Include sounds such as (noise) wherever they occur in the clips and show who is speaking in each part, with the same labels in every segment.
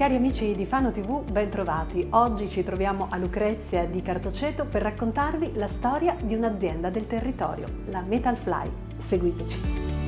Speaker 1: Cari amici di Fano TV, bentrovati. Oggi ci troviamo a Lucrezia di Cartoceto per raccontarvi la storia di un'azienda del territorio, la Metal Fly. Seguiteci.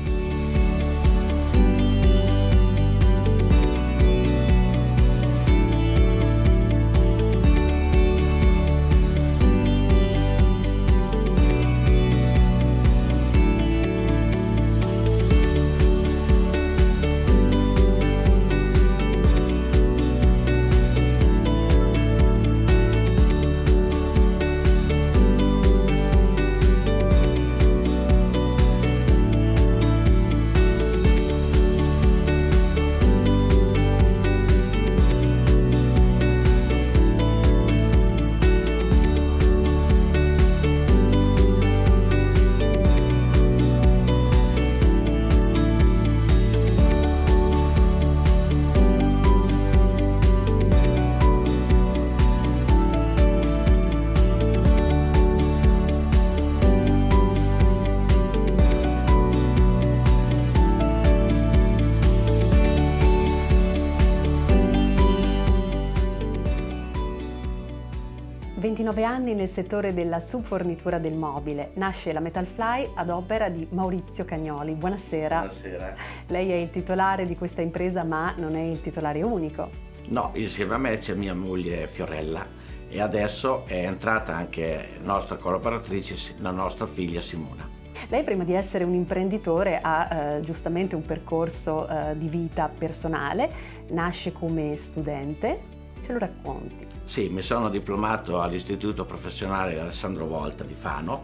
Speaker 1: 29 anni nel settore della subfornitura del mobile. Nasce la Metalfly ad opera di Maurizio Cagnoli. Buonasera.
Speaker 2: Buonasera.
Speaker 1: Lei è il titolare di questa impresa ma non è il titolare unico.
Speaker 2: No, insieme a me c'è mia moglie Fiorella e adesso è entrata anche nostra collaboratrice, la nostra figlia Simona.
Speaker 1: Lei prima di essere un imprenditore ha eh, giustamente un percorso eh, di vita personale, nasce come studente, ce lo racconti?
Speaker 2: Sì, mi sono diplomato all'Istituto Professionale Alessandro Volta di Fano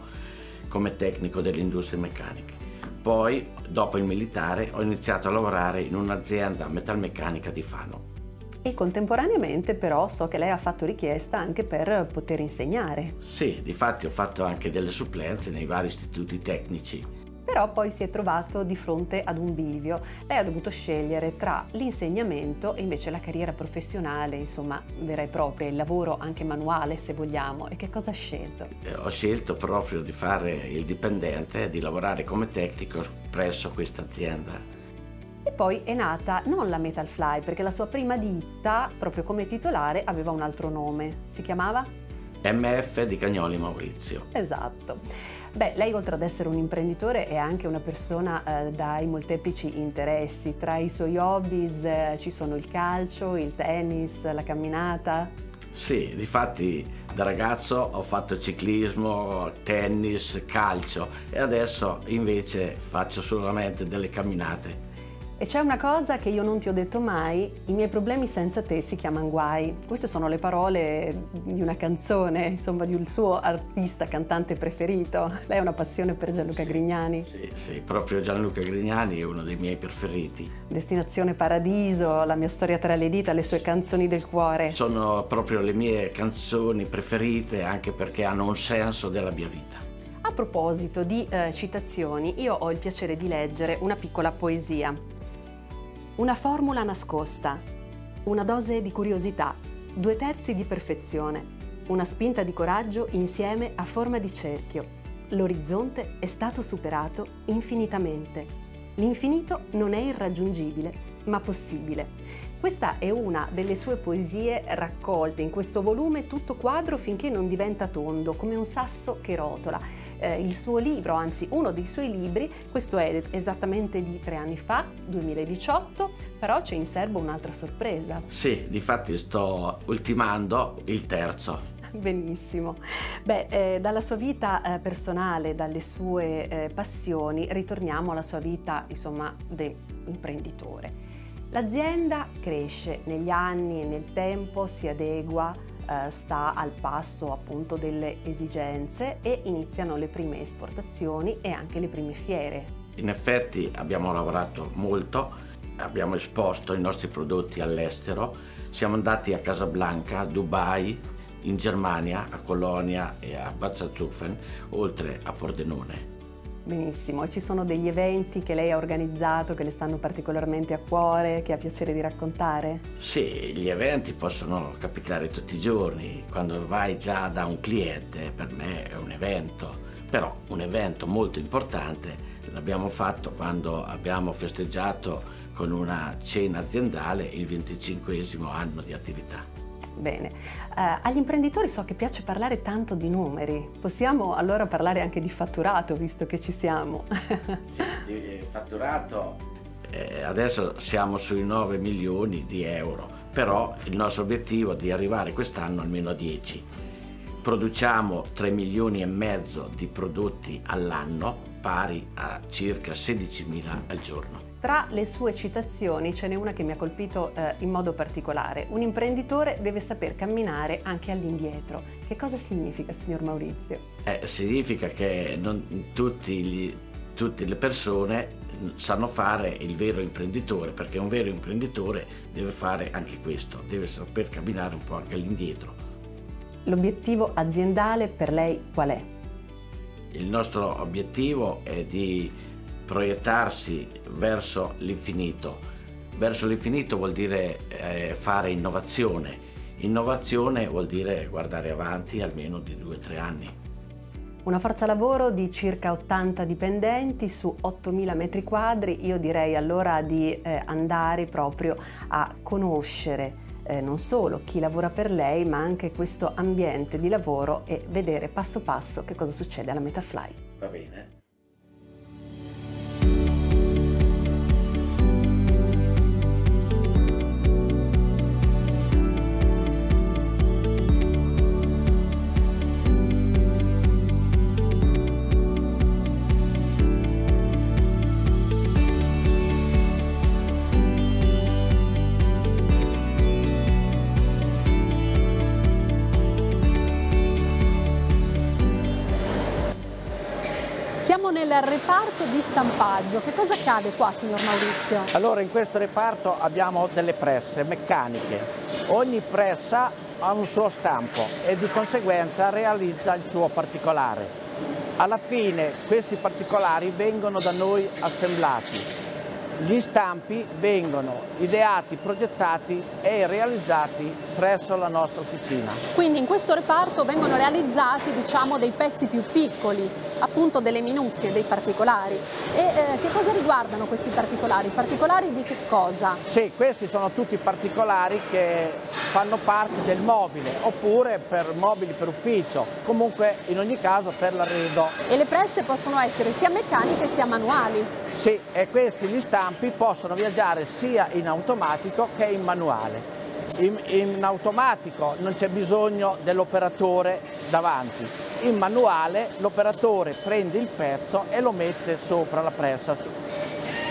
Speaker 2: come tecnico delle industrie meccaniche. Poi, dopo il militare, ho iniziato a lavorare in un'azienda metalmeccanica di Fano.
Speaker 1: E contemporaneamente però so che lei ha fatto richiesta anche per poter insegnare.
Speaker 2: Sì, difatti ho fatto anche delle supplenze nei vari istituti tecnici
Speaker 1: però poi si è trovato di fronte ad un bivio. Lei ha dovuto scegliere tra l'insegnamento e invece la carriera professionale, insomma, vera e propria, il lavoro anche manuale se vogliamo. E che cosa ha scelto?
Speaker 2: Eh, ho scelto proprio di fare il dipendente, di lavorare come tecnico presso questa azienda.
Speaker 1: E poi è nata non la Metal Fly, perché la sua prima ditta, proprio come titolare, aveva un altro nome. Si chiamava?
Speaker 2: MF di Cagnoli Maurizio.
Speaker 1: Esatto. Beh, lei oltre ad essere un imprenditore è anche una persona eh, dai molteplici interessi. Tra i suoi hobby eh, ci sono il calcio, il tennis, la camminata.
Speaker 2: Sì, difatti da ragazzo ho fatto ciclismo, tennis, calcio e adesso invece faccio solamente delle camminate.
Speaker 1: E c'è una cosa che io non ti ho detto mai, i miei problemi senza te si chiamano guai. Queste sono le parole di una canzone, insomma, di un suo artista, cantante preferito. Lei ha una passione per Gianluca
Speaker 2: sì,
Speaker 1: Grignani.
Speaker 2: Sì, sì, proprio Gianluca Grignani è uno dei miei preferiti.
Speaker 1: Destinazione Paradiso, La mia storia tra le dita, le sue canzoni del cuore.
Speaker 2: Sono proprio le mie canzoni preferite anche perché hanno un senso della mia vita.
Speaker 1: A proposito di eh, citazioni, io ho il piacere di leggere una piccola poesia una formula nascosta, una dose di curiosità, due terzi di perfezione, una spinta di coraggio insieme a forma di cerchio. L'orizzonte è stato superato infinitamente. L'infinito non è irraggiungibile, ma possibile. Questa è una delle sue poesie raccolte in questo volume tutto quadro finché non diventa tondo, come un sasso che rotola eh, il suo libro, anzi uno dei suoi libri, questo è esattamente di tre anni fa, 2018, però c'è in serbo un'altra sorpresa.
Speaker 2: Sì, difatti sto ultimando il terzo.
Speaker 1: Benissimo. Beh, eh, dalla sua vita eh, personale, dalle sue eh, passioni, ritorniamo alla sua vita, insomma, di imprenditore. L'azienda cresce negli anni e nel tempo, si adegua, eh, sta al passo appunto delle esigenze e iniziano le prime esportazioni e anche le prime fiere.
Speaker 2: In effetti abbiamo lavorato molto, abbiamo esposto i nostri prodotti all'estero, siamo andati a Casablanca, a Dubai, in Germania, a Colonia e a Bazzazufen, oltre a Pordenone.
Speaker 1: Benissimo, ci sono degli eventi che lei ha organizzato che le stanno particolarmente a cuore, che ha piacere di raccontare?
Speaker 2: Sì, gli eventi possono capitare tutti i giorni, quando vai già da un cliente per me è un evento,
Speaker 3: Però un evento molto importante l'abbiamo fatto quando abbiamo festeggiato con una cena aziendale il 25 anno di attività.
Speaker 1: Bene, uh, agli imprenditori so che piace parlare tanto di numeri, possiamo allora parlare anche di fatturato visto che ci siamo? (laughs)
Speaker 3: sì, di fatturato eh, adesso siamo sui 9 milioni di euro, però il nostro obiettivo è di arrivare quest'anno almeno a 10. Produciamo 3 milioni e mezzo di prodotti all'anno, pari a circa 16 mila al giorno.
Speaker 1: Tra le sue citazioni ce n'è una che mi ha colpito eh, in modo particolare. Un imprenditore deve saper camminare anche all'indietro. Che cosa significa, signor Maurizio?
Speaker 3: Eh, significa che non tutti gli, tutte le persone sanno fare il vero imprenditore, perché un vero imprenditore deve fare anche questo, deve saper camminare un po' anche all'indietro.
Speaker 1: L'obiettivo aziendale per lei qual è?
Speaker 3: Il nostro obiettivo è di proiettarsi verso l'infinito. Verso l'infinito vuol dire eh, fare innovazione. Innovazione vuol dire guardare avanti almeno di due o tre anni.
Speaker 1: Una forza lavoro di circa 80 dipendenti su 8.000 metri quadri, io direi allora di eh, andare proprio a conoscere eh, non solo chi lavora per lei, ma anche questo ambiente di lavoro e vedere passo passo che cosa succede alla Metafly.
Speaker 3: Va bene.
Speaker 1: Nel reparto di stampaggio. Che cosa accade qua, signor Maurizio?
Speaker 2: Allora, in questo reparto abbiamo delle presse meccaniche. Ogni pressa ha un suo stampo e di conseguenza realizza il suo particolare. Alla fine questi particolari vengono da noi assemblati gli stampi vengono ideati, progettati e realizzati presso la nostra officina.
Speaker 1: Quindi in questo reparto vengono realizzati diciamo, dei pezzi più piccoli, appunto delle minuzie, dei particolari. E eh, che cosa riguardano questi particolari? Particolari di che cosa?
Speaker 2: Sì, questi sono tutti particolari che fanno parte del mobile oppure per mobili per ufficio, comunque in ogni caso per l'arredo.
Speaker 1: E le presse possono essere sia meccaniche sia manuali?
Speaker 2: Sì, e questi gli stampi possono viaggiare sia in automatico che in manuale. In, in automatico non c'è bisogno dell'operatore davanti, in manuale l'operatore prende il pezzo e lo mette sopra la pressa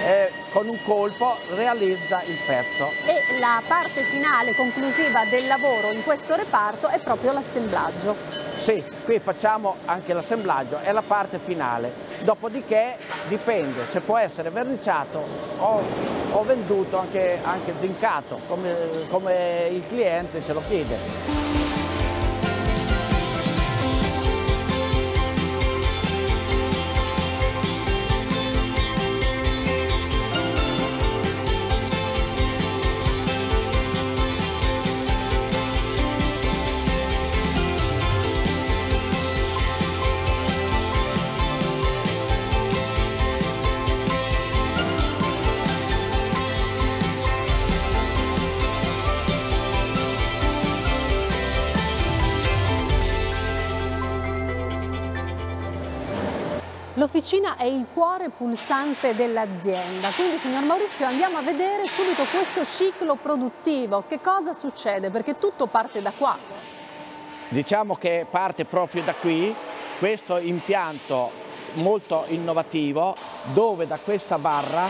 Speaker 2: eh, con un colpo realizza il pezzo.
Speaker 1: E la parte finale, conclusiva del lavoro in questo reparto è proprio l'assemblaggio.
Speaker 2: Sì, qui facciamo anche l'assemblaggio, è la parte finale. Dopodiché dipende se può essere verniciato o, o venduto anche, anche zincato, come, come il cliente ce lo chiede.
Speaker 1: L'officina è il cuore pulsante dell'azienda, quindi signor Maurizio andiamo a vedere subito questo ciclo produttivo, che cosa succede? Perché tutto parte da qua.
Speaker 2: Diciamo che parte proprio da qui, questo impianto molto innovativo dove da questa barra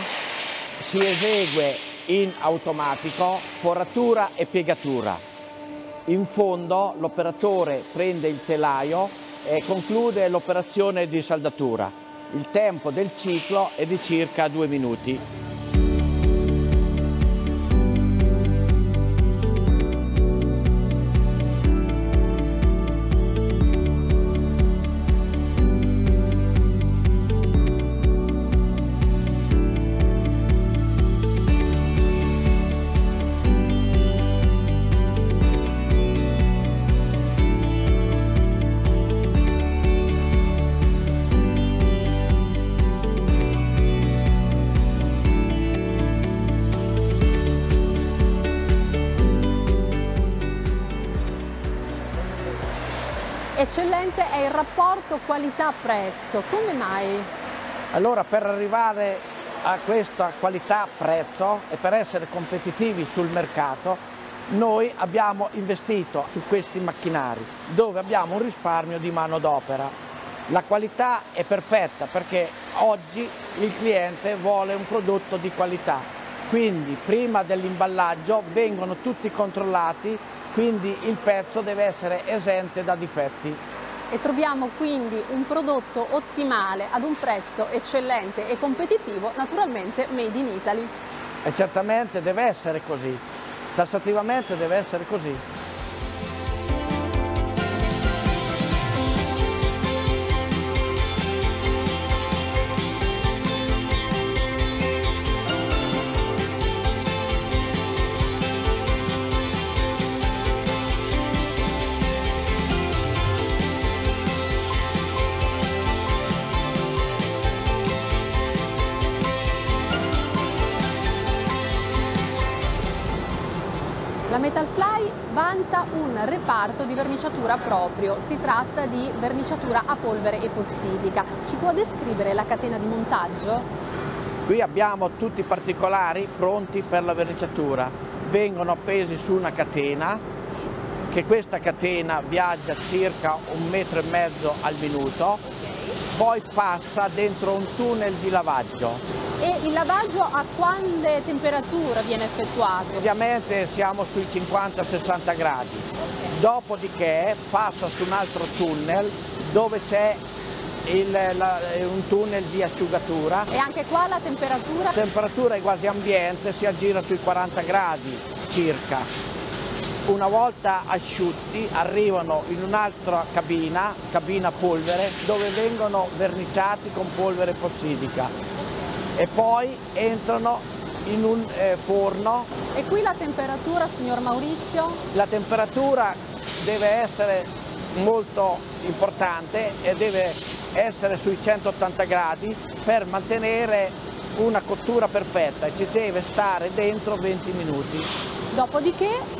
Speaker 2: si esegue in automatico foratura e piegatura. In fondo l'operatore prende il telaio e conclude l'operazione di saldatura. Il tempo del ciclo è di circa due minuti.
Speaker 1: Eccellente è il rapporto qualità-prezzo. Come mai?
Speaker 2: Allora per arrivare a questa qualità-prezzo e per essere competitivi sul mercato noi abbiamo investito su questi macchinari dove abbiamo un risparmio di manodopera. La qualità è perfetta perché oggi il cliente vuole un prodotto di qualità, quindi prima dell'imballaggio vengono tutti controllati, quindi il pezzo deve essere esente da difetti
Speaker 1: e troviamo quindi un prodotto ottimale ad un prezzo eccellente e competitivo, naturalmente made in Italy.
Speaker 2: E certamente deve essere così, tassativamente deve essere così.
Speaker 1: Metalfly vanta un reparto di verniciatura proprio, si tratta di verniciatura a polvere epossidica. Ci può descrivere la catena di montaggio?
Speaker 2: Qui abbiamo tutti i particolari pronti per la verniciatura, vengono appesi su una catena che questa catena viaggia circa un metro e mezzo al minuto, poi passa dentro un tunnel di lavaggio
Speaker 1: e il lavaggio a quante temperature viene effettuato?
Speaker 2: Ovviamente siamo sui 50-60 gradi, okay. dopodiché passa su un altro tunnel dove c'è un tunnel di asciugatura.
Speaker 1: E anche qua la temperatura?
Speaker 2: La temperatura è quasi ambiente, si aggira sui 40 gradi circa. Una volta asciutti arrivano in un'altra cabina, cabina polvere, dove vengono verniciati con polvere possidica e poi entrano in un eh, forno.
Speaker 1: E qui la temperatura, signor Maurizio?
Speaker 2: La temperatura deve essere molto importante e deve essere sui 180 gradi per mantenere una cottura perfetta e ci deve stare dentro 20 minuti.
Speaker 1: Dopodiché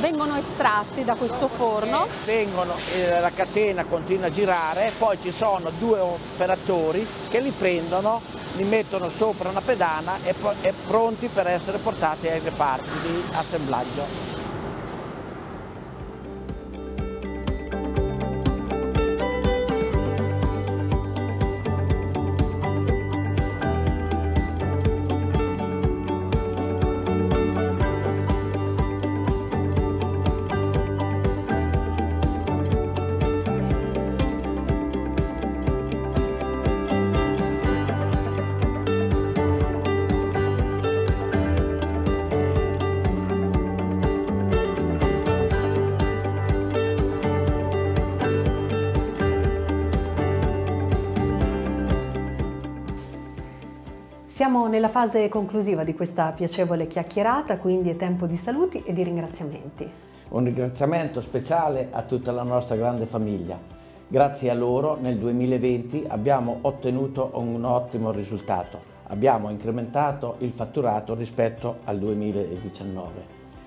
Speaker 1: vengono estratti da questo forno.
Speaker 2: Vengono, eh, la catena continua a girare, poi ci sono due operatori che li prendono, li mettono sopra una pedana e, e pronti per essere portati ai reparti di assemblaggio.
Speaker 1: Siamo nella fase conclusiva di questa piacevole chiacchierata, quindi è tempo di saluti e di ringraziamenti.
Speaker 2: Un ringraziamento speciale a tutta la nostra grande famiglia. Grazie a loro nel 2020 abbiamo ottenuto un ottimo risultato. Abbiamo incrementato il fatturato rispetto al 2019.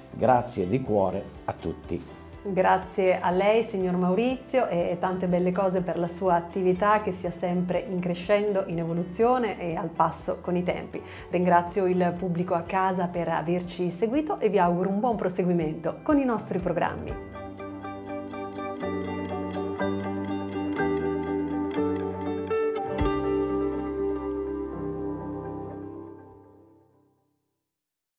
Speaker 2: Grazie di cuore a tutti.
Speaker 1: Grazie a lei, signor Maurizio, e tante belle cose per la sua attività che sia sempre in crescendo, in evoluzione e al passo con i tempi. Ringrazio il pubblico a casa per averci seguito e vi auguro un buon proseguimento con i nostri programmi.